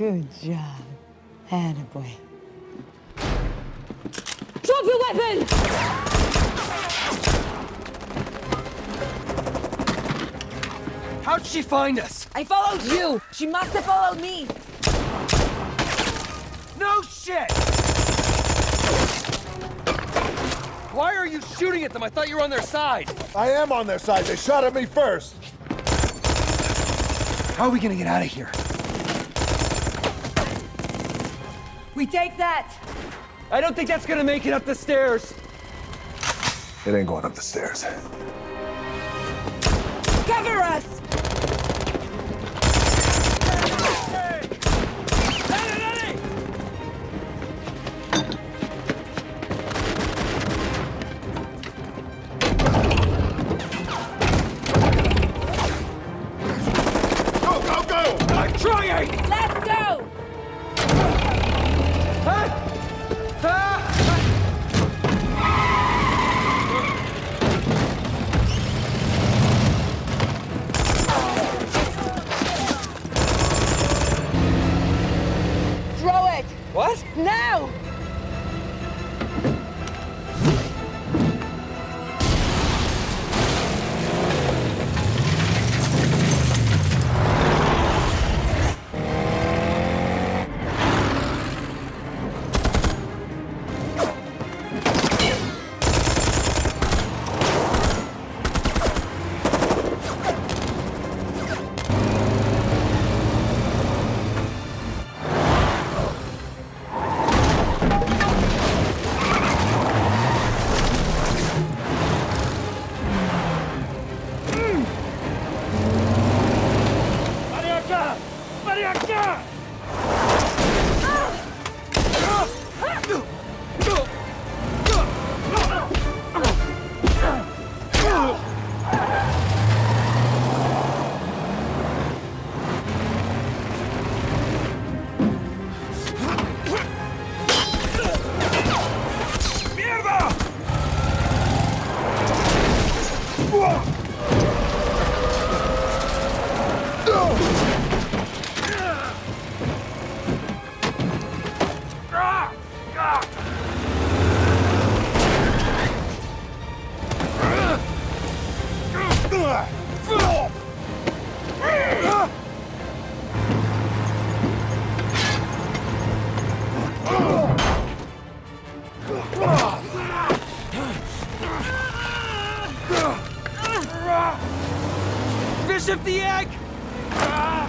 Good job. Attaboy. Drop your weapon! How'd she find us? I followed you. She must have followed me. No shit! Why are you shooting at them? I thought you were on their side. I am on their side. They shot at me first. How are we gonna get out of here? We take that. I don't think that's gonna make it up the stairs. It ain't going up the stairs. Cover us! 过来驾驾 Bishop the egg! Ah,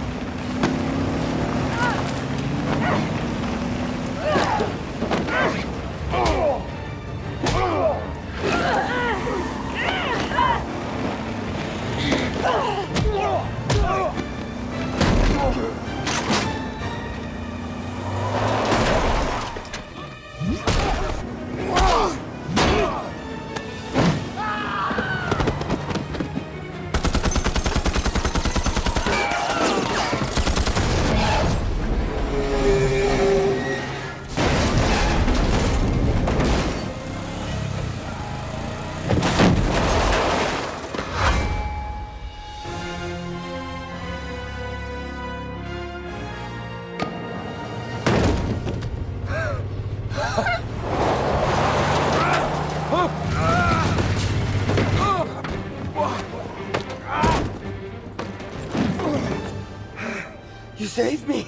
You saved me.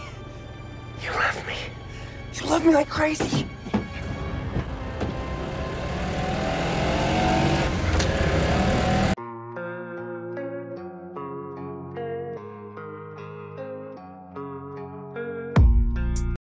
You love me. You love me like crazy.